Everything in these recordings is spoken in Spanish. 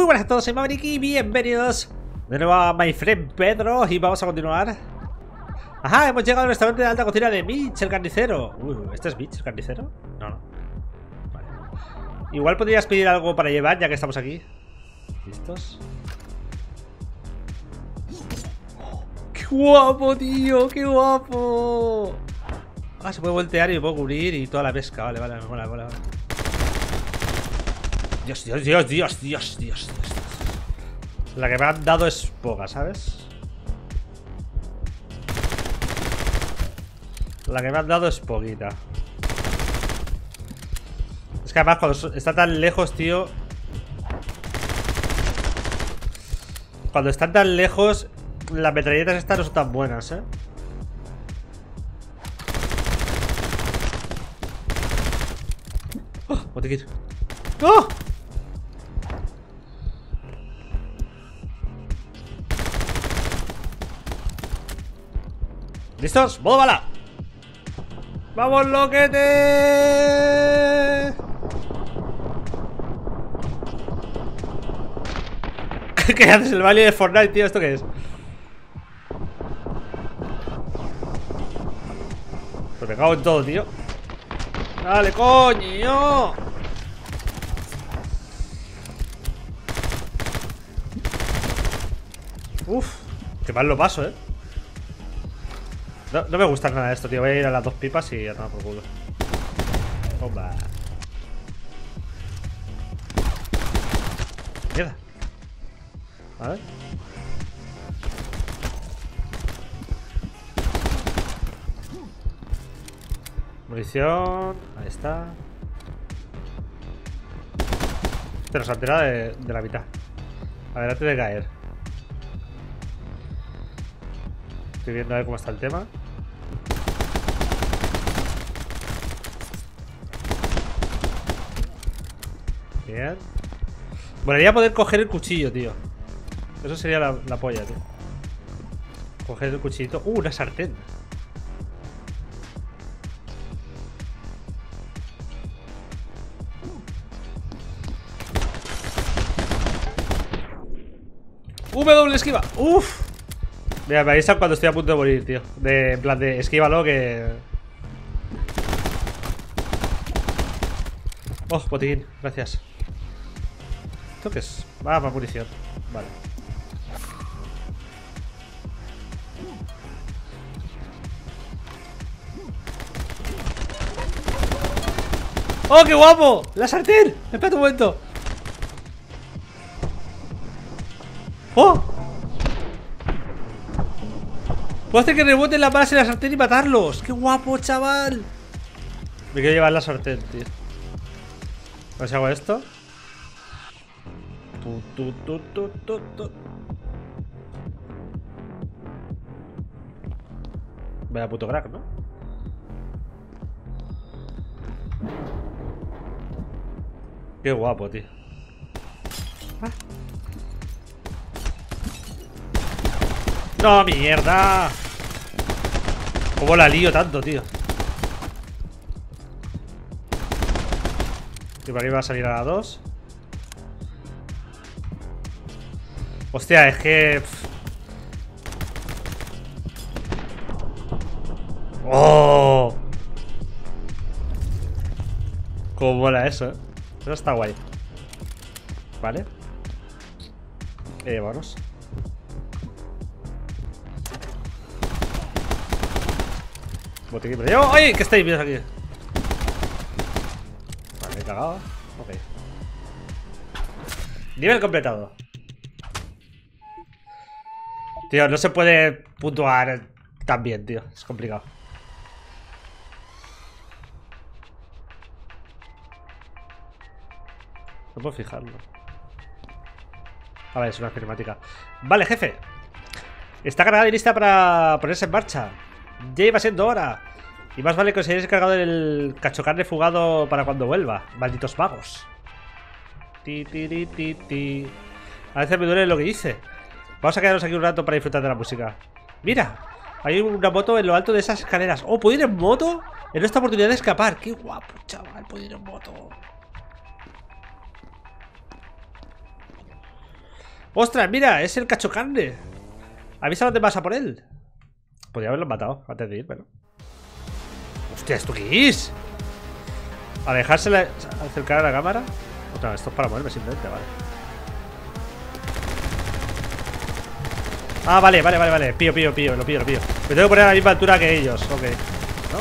Muy buenas a todos, soy Maverick y bienvenidos de nuevo a My Friend Pedro y vamos a continuar. Ajá, hemos llegado al restaurante de alta cocina de Mitch, el carnicero. Uy, ¿este es Mitch, el carnicero? No, no. Vale. Igual podrías pedir algo para llevar ya que estamos aquí. ¿Listos? ¡Qué guapo, tío! ¡Qué guapo! Ah, se puede voltear y puedo cubrir y toda la pesca. Vale, vale, vale, vale. vale. Dios, Dios, Dios, Dios, Dios, Dios, Dios. La que me han dado es poca, ¿sabes? La que me han dado es poquita. Es que además cuando está tan lejos, tío... Cuando están tan lejos, las metralletas estas no son tan buenas, ¿eh? ¡Oh! Botiquín. ¡Oh! ¿Listos? ¡Modo bala! ¡Vamos, loquete! ¿Qué haces? El baile de Fortnite, tío. ¿Esto qué es? Pues me cago en todo, tío. ¡Dale, coño! Uf, qué mal lo paso, eh. No, me gusta nada esto, tío. Voy a ir a las dos pipas y a tomar por culo. Bomba. Mierda. A ver. Munición. Ahí está. Este nos tirado de, de la mitad. Adelante de caer. Estoy viendo a ver cómo está el tema. Bien. Volaría poder coger el cuchillo, tío. Eso sería la, la polla, tío. Coger el cuchillito. ¡Uh, una sartén! W esquiva. Uf. Mira, me avisan cuando estoy a punto de morir, tío. De, en plan de esquívalo que. Oh, botín, gracias. ¿Esto qué es? Ah, más munición. Vale. ¡Oh, qué guapo! ¡La sartén! Espera un momento. ¡Oh! Puedo hacer que reboten la base de la sartén y matarlos. ¡Qué guapo, chaval! Me quiero llevar la sartén, tío. A ver si hago esto. Tu, tu, tu. Vaya puto crack, ¿no? Qué guapo, tío. Ah. ¡No, mierda! ¿Cómo la lío tanto, tío? Y por aquí va a salir a la 2 Hostia, es que... ¡Oh! Cómo mola eso, ¿eh? Eso está guay Vale Eh, vámonos Botiquín, pero yo. ¡Ay! ¿Qué estáis viendo aquí? Vale, he cagado. Ok. Nivel completado. Tío, no se puede puntuar tan bien, tío. Es complicado. No puedo fijarlo. A ver, es una cinemática. Vale, jefe. Está cargada y lista para ponerse en marcha. Ya iba siendo hora. Y más vale que os hayáis cargado el cachocarne fugado para cuando vuelva. Malditos magos. Ti, ti, ti, ti. A veces me duele lo que dice. Vamos a quedarnos aquí un rato para disfrutar de la música. Mira, hay una moto en lo alto de esas escaleras. Oh, ¿puedo ir en moto? En esta oportunidad de escapar. Qué guapo, chaval. Puedo ir en moto. ¡Ostras, mira! Es el cacho carne. Avisa dónde vas a por él. Podría haberlo matado antes de ir, pero... ¡Hostia, ¿esto qué es? A dejarse acercar a la cámara. Otra, esto es para moverme simplemente, vale. Ah, vale, vale, vale, vale. Pío, pío, pío, lo pío, lo pío. Me tengo que poner a la misma altura que ellos. Ok. ¿No?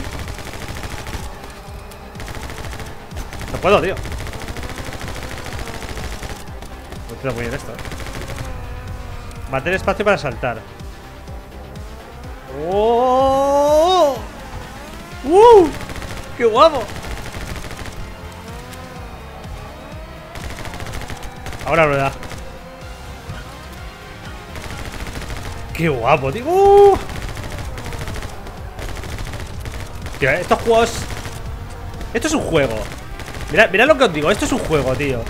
No puedo, tío. No entiendo muy bien esto. ¿eh? Mantener espacio para saltar. ¡Oh! ¡Uh! ¡Qué guapo! Ahora rueda. ¡Qué guapo, tío! ¡Uh! Tío, estos juegos... Esto es un juego. Mirad, mirad lo que os digo. Esto es un juego, tío.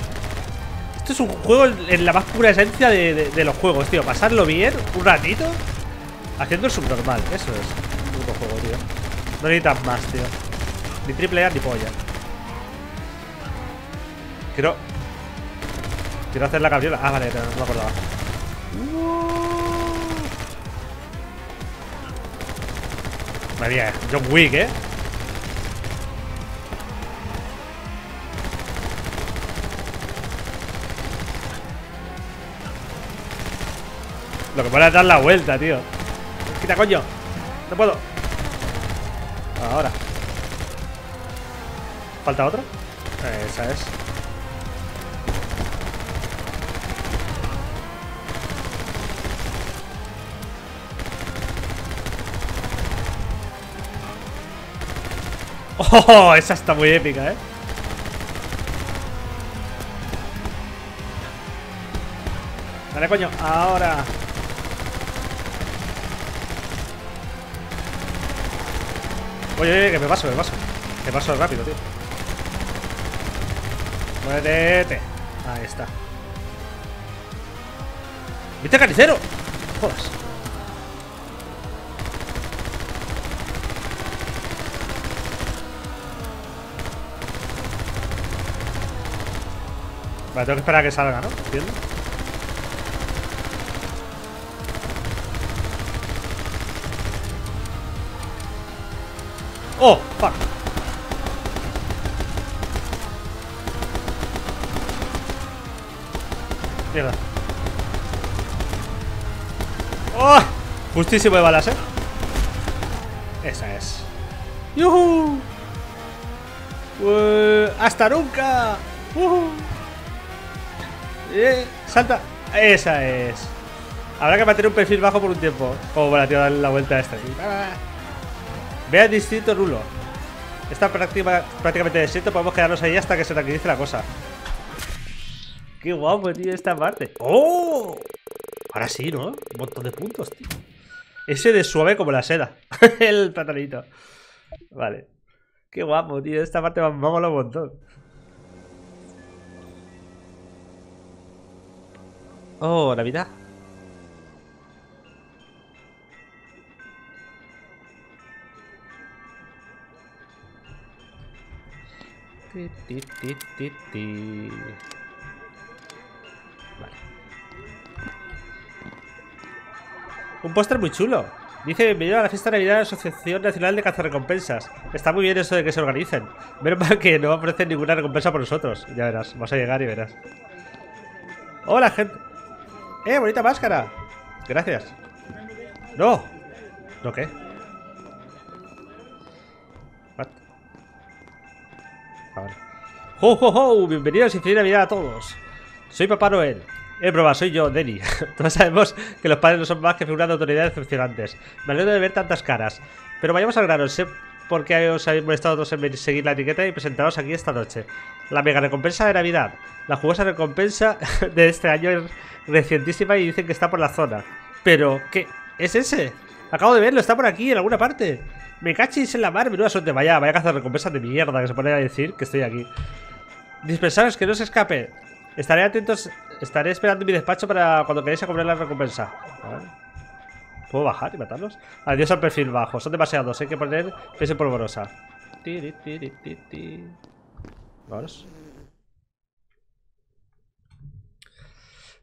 Esto es un juego en la más pura esencia de, los juegos, tío. Pasarlo bien un ratito haciendo el subnormal. Eso es. Un juego, tío. No necesitas más, tío. Ni triple A ni polla. Quiero... Quiero hacer la cabriola. Ah, vale, no, no me acordaba. María, John Wick, ¿eh? Lo que puede dar la vuelta, tío. Quita, coño. No puedo. Ahora. ¿Falta otro? Esa es. ¡Oh! Esa está muy épica, ¿eh? Dale, coño. Ahora. Oye, oye, que me paso, me paso. Me paso rápido, tío. Muévete. Ahí está. ¿Viste carnicero? Joder. Vale, tengo que esperar a que salga, ¿no? ¿Entiendes? ¡Oh! ¡Fuck! Mierda. ¡Oh! Justísimo de balas, ¿eh? Esa es. ¡Yuhu! ¡Hasta nunca! ¡Uh! Eh, ¡Salta! Esa es. Habrá que mantener un perfil bajo por un tiempo. Como para tío darle la vuelta a esta. Ve al distrito Rulo. Está prácticamente desierto. Podemos quedarnos ahí hasta que se tranquilice la cosa. Qué guapo, tío, esta parte. ¡Oh! Ahora sí, ¿no? Un montón de puntos, tío. Ese de suave como la seda. El platanito. Vale. Qué guapo, tío. Esta parte va mola un montón. Oh, Navidad. Vale. Un póster muy chulo. Dice, bienvenido a la fiesta de Navidad de la Asociación Nacional de Cazarrecompensas. Está muy bien eso de que se organicen. Menos mal que no ofrecer ninguna recompensa por nosotros. Ya verás, vas a llegar y verás. Hola, gente. Eh, bonita máscara. Gracias. No. ¿No qué? ¡Jo, jo, jo! Bienvenidos y feliz Navidad a todos. Soy Papá Noel. Eh, broma, soy yo, Denny. Todos sabemos que los padres no son más que figuras de autoridad decepcionantes. Me alegro de ver tantas caras. Pero vayamos al grano. Sé por qué os habéis molestado todos en seguir la etiqueta y presentaros aquí esta noche. La mega recompensa de Navidad. La jugosa recompensa de este año es recientísima y dicen que está por la zona. Pero, ¿qué? ¿Es ese? Acabo de verlo, está por aquí, en alguna parte. Me cachis en la mar, menuda suerte. Vaya, vaya a cazar recompensas de mierda que se pone a decir que estoy aquí. Dispensaros que no se escape. Estaré atentos, estaré esperando mi despacho para cuando queráis a comprar la recompensa. ¿Puedo bajar y matarlos? Adiós al perfil bajo, son demasiados, hay que poner peso polvorosa. Vamos.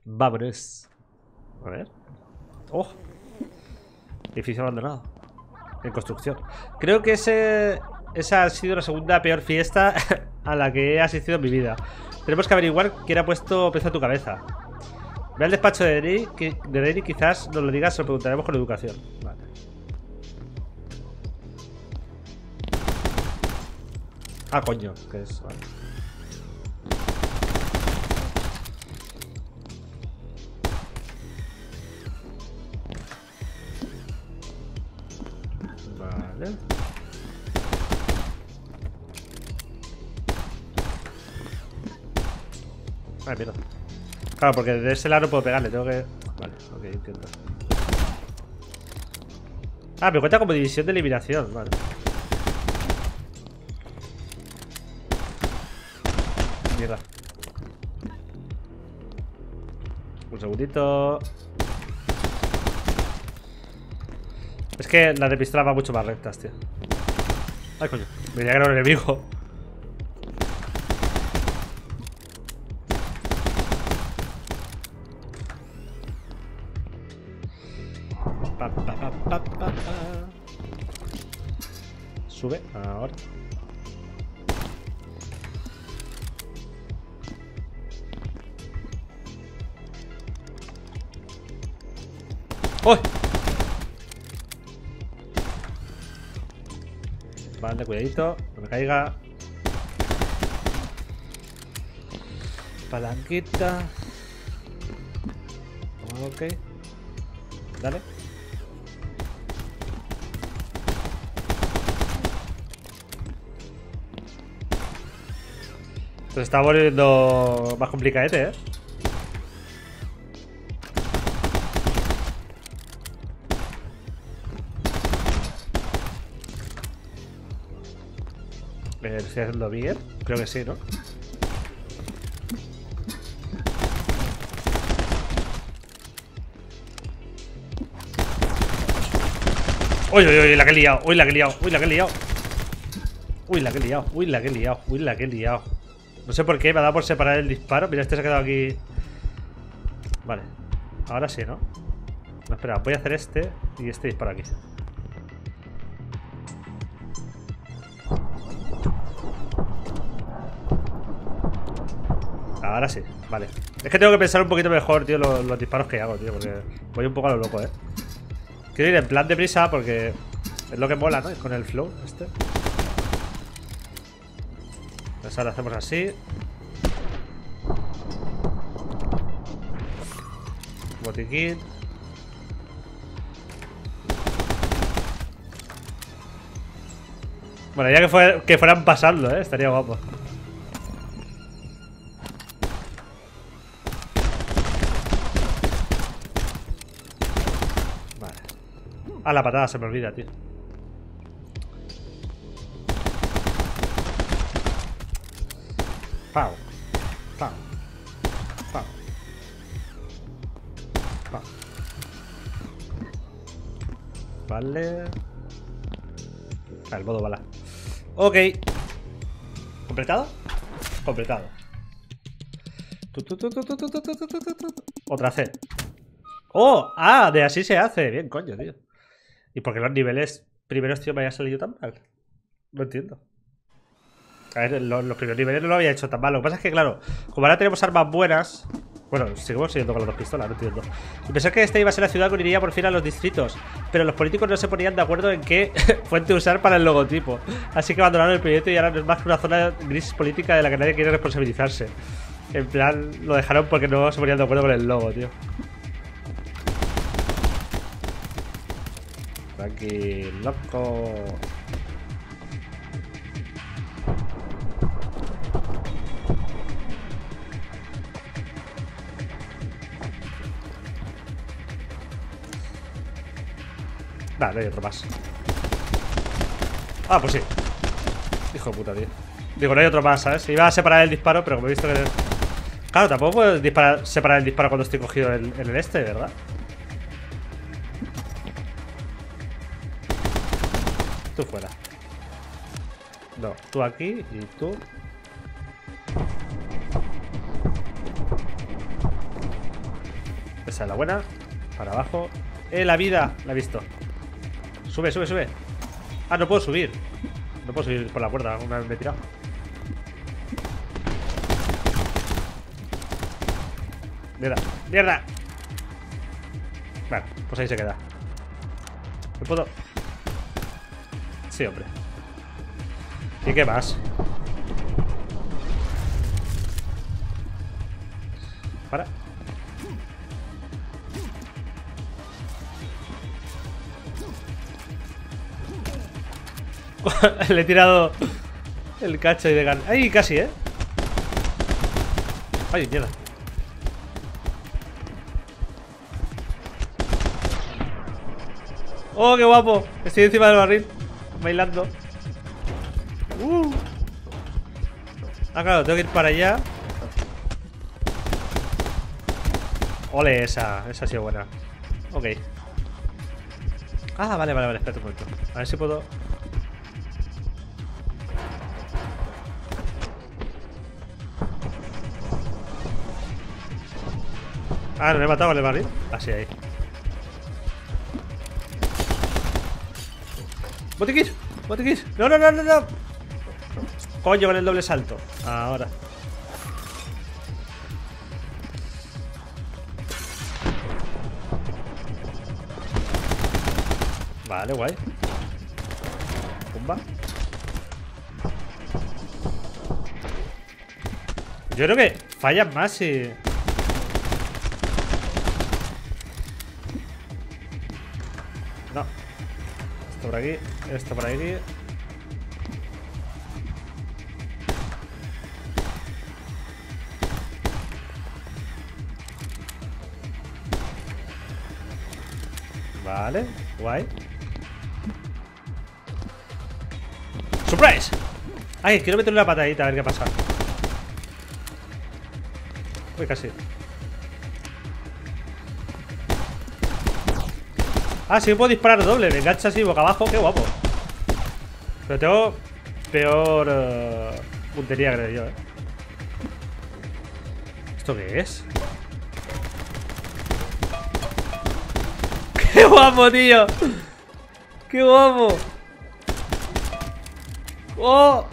Vámonos. A ver. ¡Oh! Edificio abandonado. En construcción. Creo que ese, esa ha sido la segunda peor fiesta a la que he asistido en mi vida. Tenemos que averiguar quién ha puesto peso a tu cabeza. Ve al despacho de Deni, que, de quizás nos lo digas, se lo preguntaremos con educación. Vale. Ah, coño, que es. Vale. Vale. Ay, mierda. Claro, porque de ese lado no puedo pegarle, tengo que... Vale, ok, entiendo. Ah, me cuenta como división de eliminación, vale. Mierda. Un segundito. Es que la de pistola va mucho más rectas, tío. Ay, coño. Me diría que era un enemigo. Sube, ahora. ¡Uy! Vale, cuidadito, no me caiga. Palanquita. Ok. Dale. Se está volviendo más complicadete, ¿eh? Eh, ¿Lo estoy haciendo bien? Creo que sí, ¿no? Uy, uy, uy, la que he liado, uy, la que he liado, uy, la que he liado Uy, la que he liado, uy, la que he liado, uy, la que he liado No sé por qué, me ha dado por separar el disparo Mira, este se ha quedado aquí Vale, ahora sí, ¿no? No, espera, voy a hacer este Y este disparo aquí Ahora sí, vale Es que tengo que pensar un poquito mejor, tío Los, disparos que hago, tío Porque voy un poco a lo loco, eh Quiero ir en plan de prisa porque es lo que mola, ¿no? Con el flow este. Pues ahora hacemos así. Botiquín. Bueno, ya que, que fueran pasando, ¿eh? Estaría guapo. Ah, la patada se me olvida, tío. Pau. Vale. Ah, el modo bala. Ok. ¿Completado? Completado. Otra C. ¡Oh! ¡Ah! De así se hace. Bien, coño, tío. ¿Y por qué los niveles primeros, tío, me haya salido tan mal? No entiendo. A ver, los, los primeros niveles no lo había hecho tan mal. Lo que pasa es que, claro, como ahora tenemos armas buenas. Bueno, seguimos siguiendo con las dos pistolas, no entiendo. Pensé que esta iba a ser la ciudad que uniría por fin a los distritos. Pero los políticos no se ponían de acuerdo en qué fuente usar para el logotipo. Así que abandonaron el proyecto y ahora no es más que una zona gris política de la que nadie quiere responsabilizarse. En plan, lo dejaron porque no se ponían de acuerdo con el logo, tío. Aquí, loco. Vale, hay otro más. Ah, pues sí. Hijo de puta, tío. Digo, no hay otro más, ¿sabes? Iba a separar el disparo, pero como he visto que... Claro, tampoco puedo separar el disparo cuando estoy cogido en, en el este, ¿verdad? Tú fuera. No, tú aquí y tú. Esa es la buena. Para abajo. ¡Eh, la vida! La he visto. Sube, sube, sube. Ah, no puedo subir. No puedo subir por la puerta una vez me he tirado. Mierda, mierda. Vale, pues ahí se queda. ¿Me puedo? Sí, hombre. ¿Y qué más? Le he tirado el cacho y de gan. ¡Ay, casi, eh! ¡Ay, mierda! ¡Oh, qué guapo! Estoy encima del barril Bailando uh. Ah, claro, tengo que ir para allá Ole, esa, esa ha sido buena Ok Ah, vale, vale, vale, espérate un momento A ver si puedo Ah, no me he matado, vale, vale Así ahí ¡Botiquis! ¡Botiquis! ¡No, no, no, no, no! Coño, con el doble salto. Ahora. Vale, guay. Pumba. Yo creo que fallas más si... por aquí, esto por aquí. Vale, guay. ¡Surprise! Ay, quiero meterle una patadita a ver qué pasa. Uy, casi. Ah, sí puedo disparar doble. Me engancha así boca abajo. Qué guapo. Pero tengo peor uh, puntería, creo yo, ¿eh? ¿Esto qué es? ¡Qué guapo, tío! ¡Qué guapo! ¡Oh!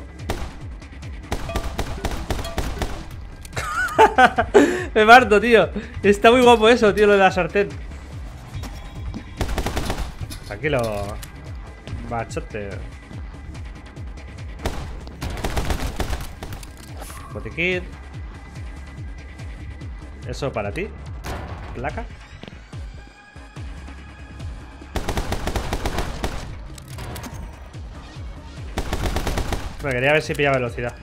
Me parto, tío. Está muy guapo eso, tío, lo de la sartén. Tranquilo. Machote. Botiquín. Eso para ti. Placa. Me quería ver si pilla velocidad.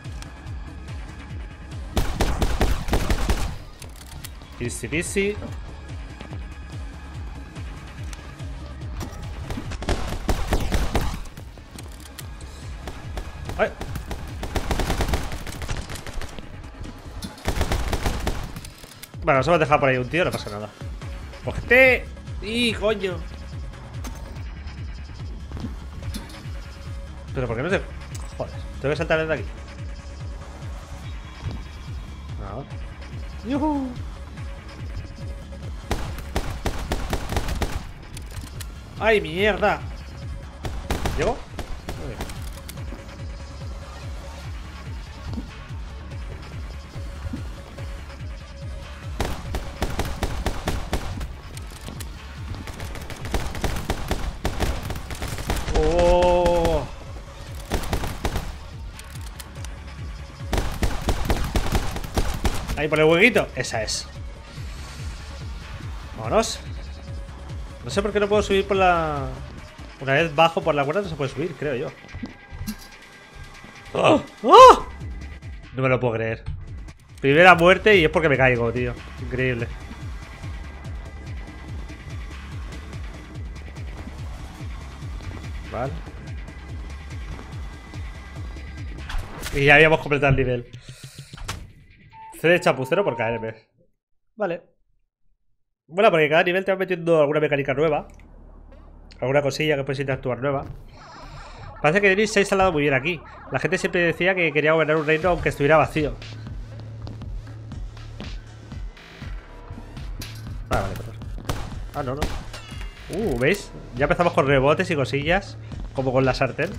Easy peasy. Bueno, nos hemos dejado por ahí un tío, no pasa nada. ¡Cogete! ¡Y coño! Pero ¿por qué no se...? Joder, tengo que saltar desde aquí. No. ¡Yuhu! ¡Ay, mierda! ¿Llego? Ahí por el huequito. Esa es. Vámonos. No sé por qué no puedo subir por la... Una vez bajo por la cuerda no se puede subir, creo yo. ¡Oh! ¡Oh! No me lo puedo creer. Primera muerte y es porque me caigo, tío. Increíble. Vale. Y ya habíamos completado el nivel. C de chapucero por caerme. Vale. Bueno, porque cada nivel te va metiendo alguna mecánica nueva. Alguna cosilla que puedes interactuar nueva. Parece que Denis se ha instalado muy bien aquí. La gente siempre decía que quería gobernar un reino aunque estuviera vacío. Ah, vale, perdón. Ah, no, no. Uh, ¿veis? Ya empezamos con rebotes y cosillas. Como con la sartén.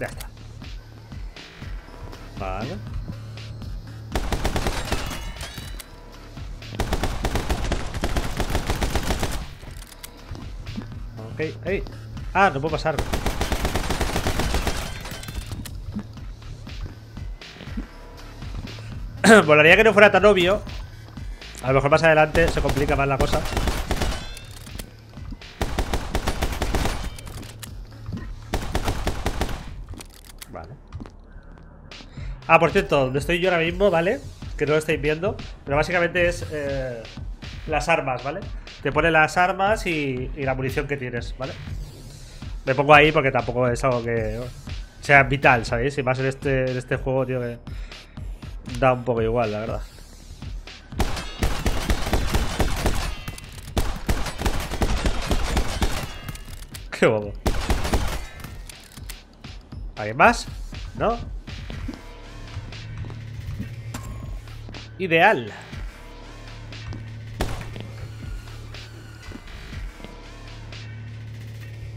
Ya está. Vale. Ok, ey. Ah, no puedo pasar. Volaría que no fuera tan obvio. A lo mejor más adelante se complica más la cosa. Ah, por cierto, donde estoy yo ahora mismo, ¿vale? Que no lo estáis viendo. Pero básicamente es eh, las armas, ¿vale? Te pone las armas y, y la munición que tienes, ¿vale? Me pongo ahí porque tampoco es algo que sea vital, ¿sabéis? Y más en este, este juego, tío, que da un poco igual, la verdad. Qué bobo. ¿Alguien más? ¿No? Ideal.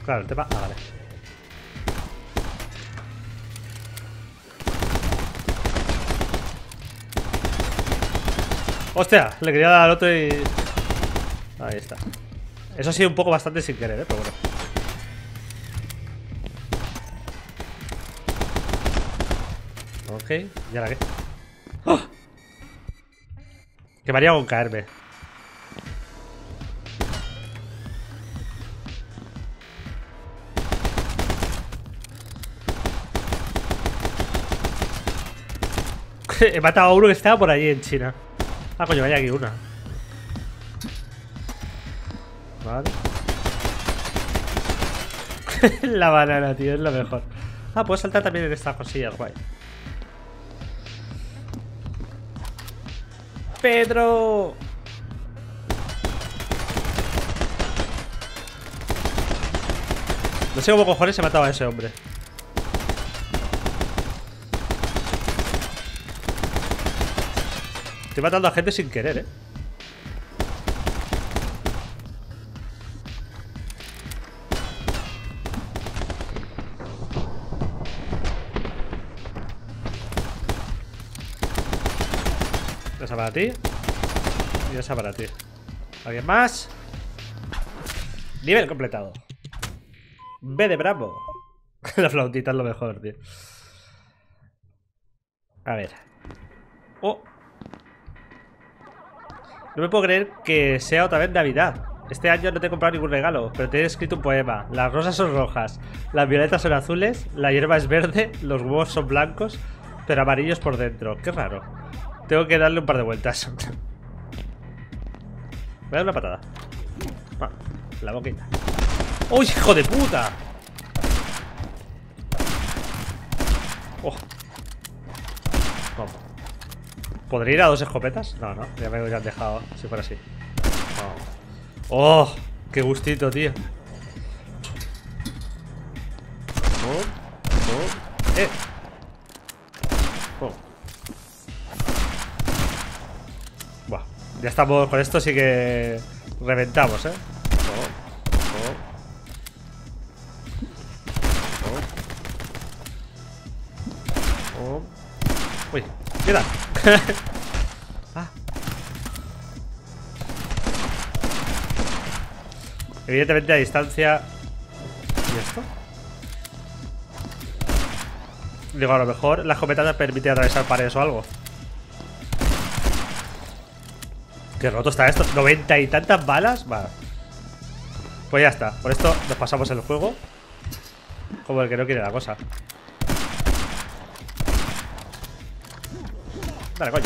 Claro, el tema... Ah, vale. ¡Hostia! Le quería dar al otro y... Ahí está. Eso ha sido un poco bastante sin querer, ¿eh? Pero bueno. Ok, ¿y ahora qué? Que con caerme. He matado a uno que estaba por allí en China. Ah, coño, vaya aquí una. Vale. la banana, tío, es lo mejor. Ah, puedo saltar también en estas cosillas, guay. Pedro. No sé cómo cojones se mataba a ese hombre. Estoy matando a gente sin querer, eh. Y esa para ti. ¿Alguien más? Nivel completado. B de Bravo. La flautita es lo mejor, tío. A ver. Oh. No me puedo creer que sea otra vez Navidad. Este año no te he comprado ningún regalo, pero te he escrito un poema. Las rosas son rojas, las violetas son azules, la hierba es verde, los huevos son blancos, pero amarillos por dentro. Qué raro. Tengo que darle un par de vueltas. Voy a dar una patada. Ah, la boquita. ¡Uy, hijo de puta! Oh. ¿Podría ir a dos escopetas? No, no, ya me hubieran dejado si fuera así. Oh, oh qué gustito, tío. Oh, oh, eh. Ya estamos con esto, sí que reventamos, ¿eh? Uy, mira. ah. Evidentemente a distancia. ¿Y esto? Digo, a lo mejor la escopeta te permite atravesar paredes o algo. Qué roto está esto. ¿90 y tantas balas? Vale. Pues ya está. Por esto nos pasamos el juego. Como el que no quiere la cosa. Dale, coño.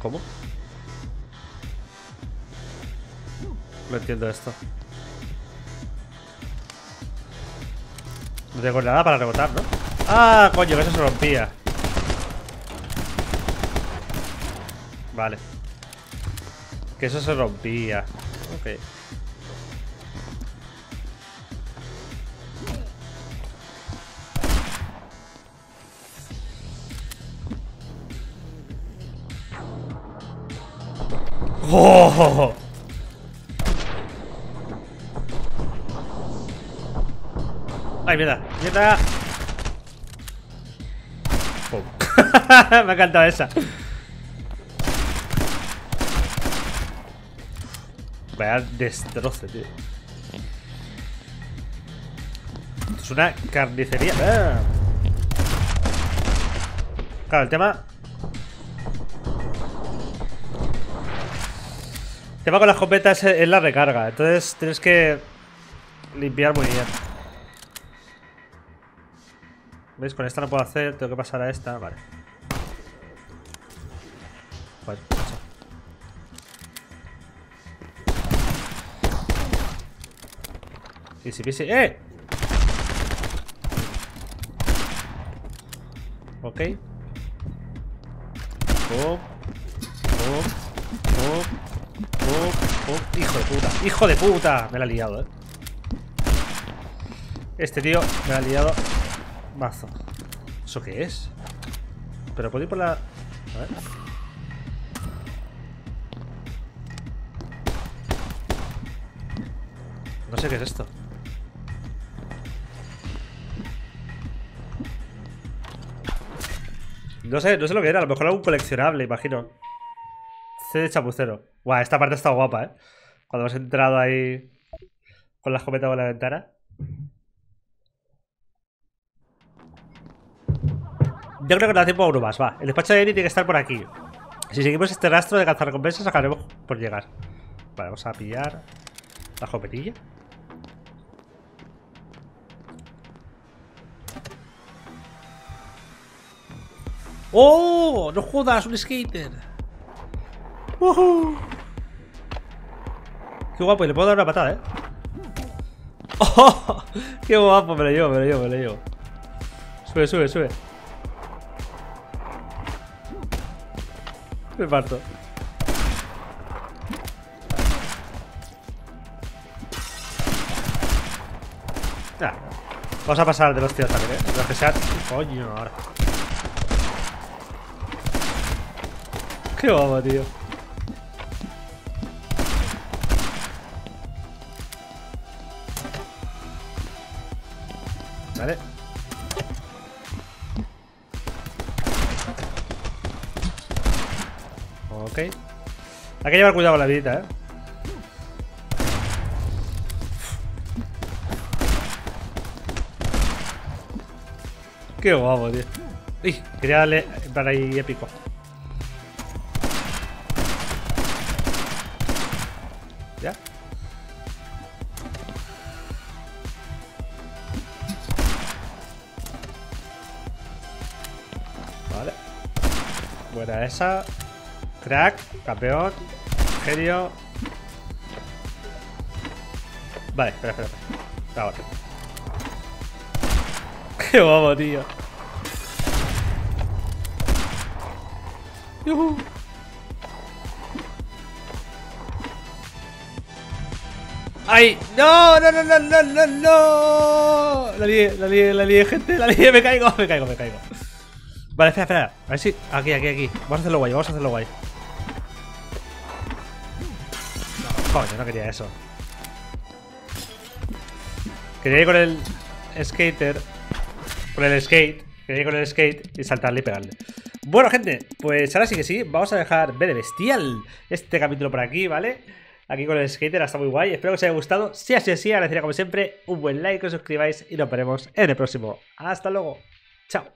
¿Cómo? No entiendo esto. No tengo nada para rebotar, ¿no? ¡Ah, coño! Que eso se rompía. Vale. Que eso se rompía. Ok. ¡Oh! ¡Ay, mierda! ¡Mierda! Me ha encantado esa. Vaya destroce, tío. es una carnicería. ¡Ah! Claro, el tema El tema con las escopetas es la recarga. Entonces tienes que limpiar muy bien. ¿Veis? Con esta no puedo hacer. Tengo que pasar a esta. Vale. Pues, Sí, sí, sí. ¡Eh! Ok. Oh. Oh. Oh. Oh, oh, hijo de puta, hijo de puta. Me la ha liado, eh. Este tío me la ha liado mazo. ¿Eso qué es? Pero puedo ir por la... A ver. No sé qué es esto. No sé, no sé lo que era. A lo mejor algún coleccionable, imagino. C de chapucero. Guau, esta parte está guapa, ¿eh? Cuando hemos entrado ahí con la escopeta por la ventana. Yo creo que no da tiempo a uno más, va. El despacho de Eri tiene que estar por aquí. Si seguimos este rastro de cazar recompensas, acabaremos por llegar. Vale, vamos a pillar la escopetilla. ¡Oh! ¡No jodas! ¡Un skater! Qué guapo, y le puedo dar una patada, ¿eh? ¡Oh! ¡Qué guapo! Me lo llevo, me lo llevo, me lo llevo. Sube, sube, sube. Me parto. Ya. Vamos a pasar de los tíos también, ¿eh? Los que sean... Coño, ahora. Qué guapo, tío. Hay que llevar cuidado con la vidita, ¿eh? Qué guapo, tío. Uy, quería darle para ahí épico. ¿Ya? Buena esa. Crack, campeón. Genio. Vale, espera, espera. espera. Ahora. Qué guapo, tío. Yuhu. ¡Ay! ¡No! ¡No, no, no, no, no, no! La lié, la lié, la lié, gente, la lié, me caigo, me caigo, me caigo. Vale, espera, espera. A ver si. Aquí, aquí, aquí. Vamos a hacerlo guay, vamos a hacerlo guay. Coño, no quería eso. Quería ir con el skater. Con el skate. Quería ir con el skate y saltarle y pegarle. Bueno, gente, pues ahora sí que sí. Vamos a dejar B de bestial este capítulo por aquí, ¿vale? Aquí con el skater, está muy guay. Espero que os haya gustado. Si así es agradecería como siempre un buen like, os suscribáis y nos veremos en el próximo. Hasta luego. Chao.